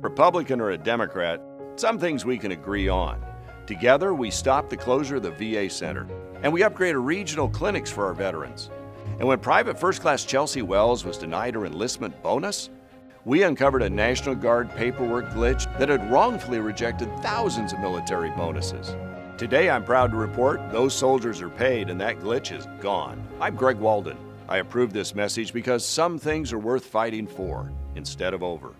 Republican or a Democrat, some things we can agree on. Together, we stopped the closure of the VA Center, and we upgraded regional clinics for our veterans. And when Private First Class Chelsea Wells was denied her enlistment bonus, we uncovered a National Guard paperwork glitch that had wrongfully rejected thousands of military bonuses. Today, I'm proud to report those soldiers are paid and that glitch is gone. I'm Greg Walden. I approve this message because some things are worth fighting for instead of over.